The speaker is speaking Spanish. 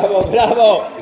Bravo, bravo.